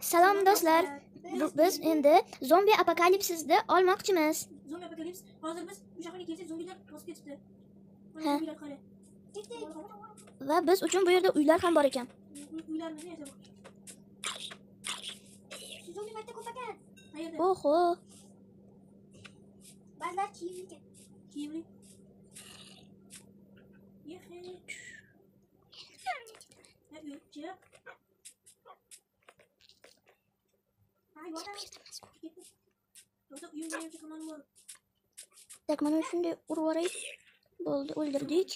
Salom do'stlar. Bu- Biz endi zombi apokalipsisni olmoqchimiz. Zombi apokalips. Hozir biz bu shaharga kelsak zombilar bosib ketibdi. Ha. Va biz uchun bu yerda uylar ham bor ekan. Uy- Uylarimizni yasab. Zombi bitta ko'p ekan. Qayerda? Oho. Ba'zilar kiyimli ekan. Kiyimli. Yehe. Ne uy? Так mana shunday urib yuboraylik. Bo'ldi, o'ldirdik.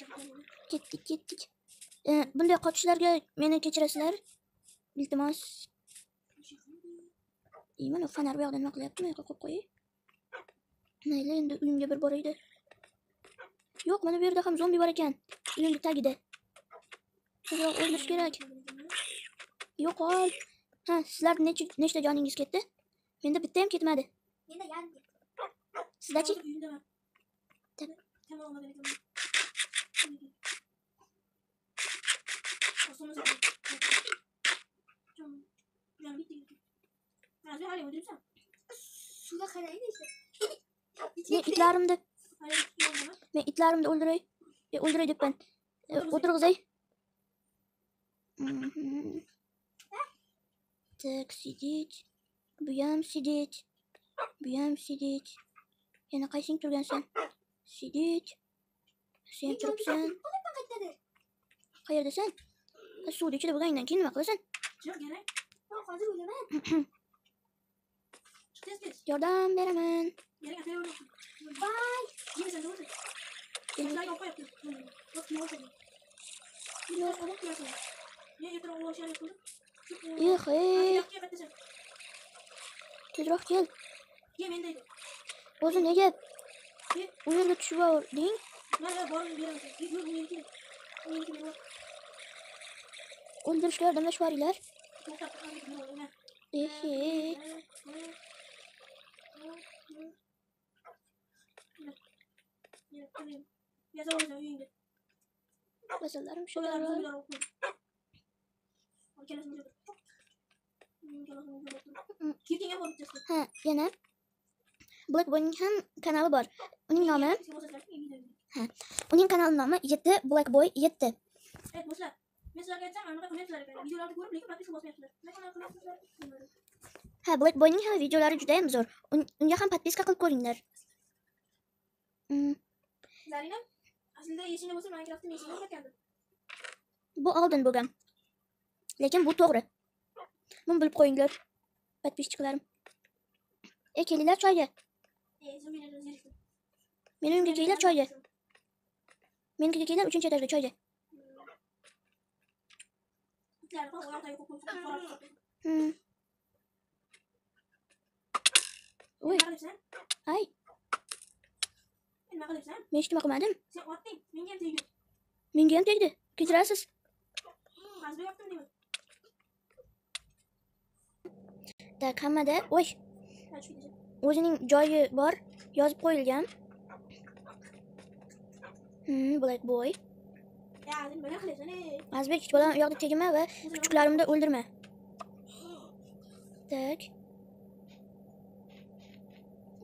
Ketdik, ketdik. E, bunday qochishlarga meni kechirasizlar. Iltimos. E, mana fonar bu yoqda nima qilyapti? Bu yoqqa qo'yib qo'yay. Mayli, endi uyimga bir boraydi. Yo'q, mana bu yerda ham zombi bor ekan. Uyimni tagida. O'ldirish kerak. Yo'qol. ha sizlar necha nechta joningiz ketdi menda bitta ham ketmadi menda yarim sizdachi suvga men itlarimni men itlarimni o'ldiray o'ldiray debman o'tirg'izay tak Sidic. Büyem Sidic. Büyem Sidic. Yana qaysing turgan sen? Sidic. Sen turibsan. Qayerdasan? Suvni ichida bo'lganingdan keyin nima qilasan? Yo'q, kerak. Hozir o'laman. Yordam beraman. Vay. Eh, eh, yak etsin. tezroq kel. Ye mendeydi. O'zi nega Ye. u yerga tushib olding? Ben de borum bir yere. Yok yok benimki. Benimki ne var? O'ldirishga yordamlashib yuboringlar. Yok yok. Ne oldu ne? Ehe. Yazalım uyuyunca. Masallarim Şöyle yana blackboyning ham kanali bor uning nomi ha uning kanali nomi yetti blackboy yetti evet do'stlar men sizlarga videolarni ko'rib ha ham videolari juda yam zo'r? Unga ham подписка qilib ko'ringlar zarina aslida bo'lsa minecraftni bu oldin bo'lgan lekin bu to'g'ri buni bilib qo'yinglar подписчиklarim e kelinglar choyga meni uyimga kelinglar choyga menikiga kelinglar uchinchi etajga choyga hmm. Uy. Ay. Men hech nima qilmadim. Sen otding, menga ham tegdi. Menga ham tegdi. Kechirasiz. G'azab Tak, hammada oy, o'zining joyi bor, yozib qo'yilgan. Black Boy. Azbek hech bolam u yoqda tegma va kuchuklarimni o'ldirma. Tak.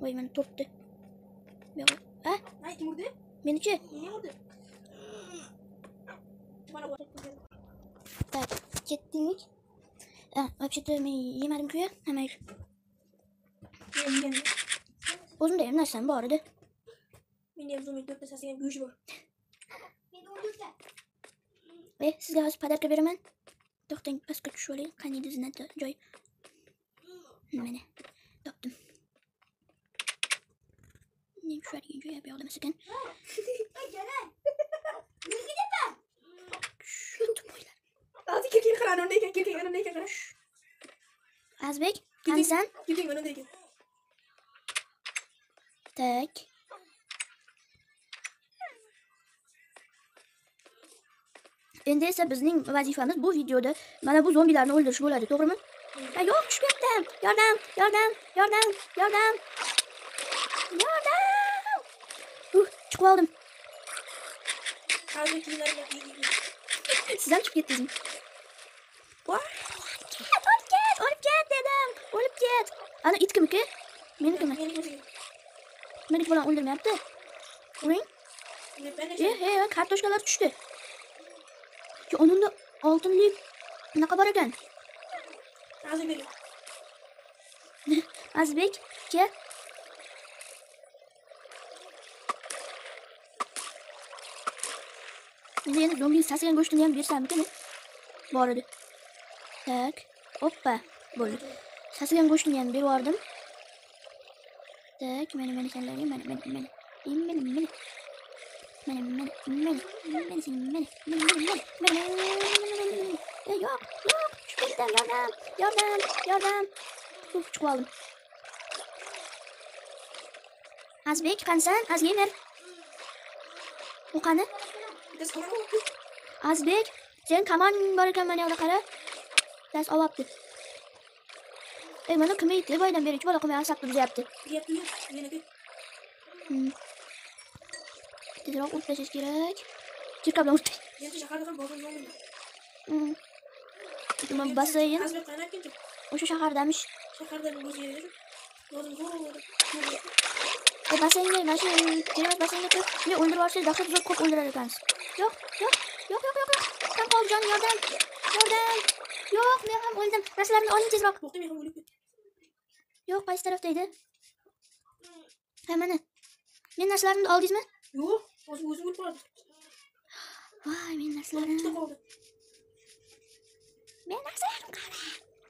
Voy, meni Ha, Ay kim vurdu? menichi? Tak, ketdik. Ha, вообще-то men yemadim-ku ya. Nima ish? Benim benim. O'zimda ham narsam bor edi. Benim de zombi dört esasıyla güç var. Meni o'ldirdi. E, sizga hozir podarka beraman. To'xtang, pastga tushib oling. Qaniydi zinati joy. Mana, topdim. Ne tushadigan joy bu yoqda emas Azı kirkin kıran önündeyken kirkin önündeyken kıran. Azbek, qanisan? Kirkin önündeyken. Tak. Endi esa bizning vazifamiz bu videoda mana bu zombilarni o'ldirish bo'ladi, to'g'rimi? Ha, yo'q, tushib ketdim. Yordam, yordam, yordam, yordam. Yordam! Uh, chiqib oldim. Azı kirkinler Siz ham chiqib ketdingizmi? O'lib ket, o'lib ket dedim. O'lib ket. Ana it kimniki? Menikimi? Meniki bilan o'ldirmayapti. Uring. E, e, kartoshkalar tushdi. Ki Onimda oltinlik bunaqa bor ekan. Azbek. Azizbek, kel. Endi endi do'mbiz sasigan go'shtini ham bersammikin? Bor edi. Tak. Hoppa. Böyle. Sasuke'nin koştun yani bir vardım. Tak. Beni beni sen beni beni beni beni. Beni beni beni. Beni beni beni. Beni seni beni. Beni beni beni. Beni beni beni beni. Ya yok yok. Şu benden yardım. Yardım. Yardım. Çok çok aldım. Azbek kansan az yemer. O kanı. Azbek sen kaman barıkan bana ala kara. Das auch ab. Ey, meine Komet, ihr wollt dann wieder, ich wollte kommen, sagt du, sie habt. Dedi lan uçlaşış gerek. Çık abla uçlaş. Hmm. Ama basayın. O şu şakar demiş. Şakar demiş. E basayın değil. Ben şey direkt basayın yapıp. Ne öldür var şey. Dakika zor kop öldürer efendim. Yok yok. Yok yok yok. Sen kov can yardım. Yardım. Yok ben Mevham oynadım. Derslerle oynayacağız bak. Yok Mevham ölüp Yok karşı taraftaydı. Hemen. Benim derslerimde aldınız mı? Yok. Nasıl özüm unutmadım. Vay benim derslerim. Çıtık oldu. Benim derslerim kaldı.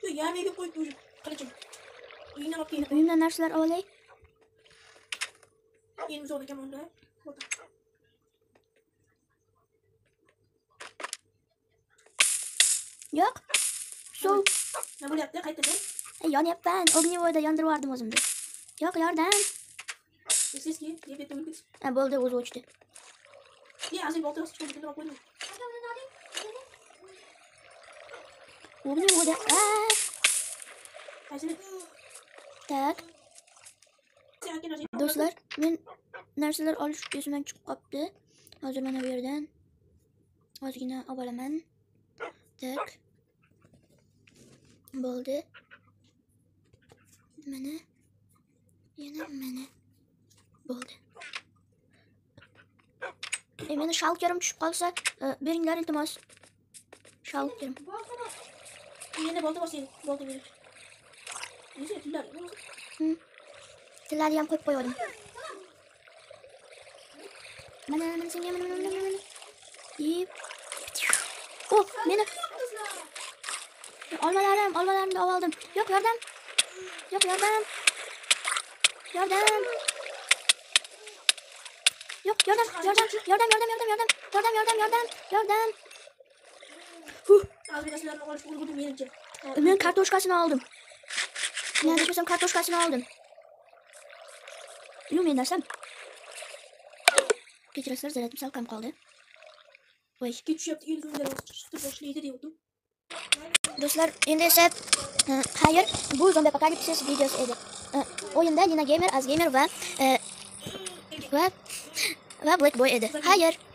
Yok ya meyve koyup duydum. Kalıcım. Yine bak yine. Benim dersler olay. Elimiz olacak onda. Burada. Yok. Sol. Ne böyle yaptı? Kayıt dedim. E, yan yap ben. O gün yandır vardım azımda. Yok yardım. This is you. Give it to me. Ha bolda uzu uçtu. Yeah, az önce bolda uçtu. Bir dakika koydum. O gün orada. Tak. Dostlar ben narsalar alış gözümden çıkıp kaptı. Hazır bana bir yerden. Ozgina abalaman. Tak. Boldu. Mene. Yine mene. Boldu. E, meni shalkerim tushib qolsa, beringlar e, iltimos. Shalkerim. Meni bo'ldi bo'lsin, bo'ldi bering. Nima tillar? Tillarni ham qo'yib qo'yadim. Mana, mana senga, mana, mana, mana. Yep. Oh, meni olmalarim, olmalarimni olib oldim. Yo'q, yordam. Yo'q, yordam. Yordam. Yo'q, yordam, yordam, yordam, yordam, yordam, yordam, yordam, yordam, yordam, yordam. Az bir silahla konuşup vurgudum yerince. Men kartoshkasini oldim. Men adashmasam kartoshkasini oldim. Yu, men narsam. Kechirasizlar, zaratim sal kam qoldi. Voy. Geçiş yaptı. Ürünler olsun. Çıktı boşlaydı diyordum. Do'stlar, endi esa e, bu zombi apokalipsis videosi edi. E, o'yinda Nina Gamer, Az Gamer va e, va va Black Boy edi. Xayr.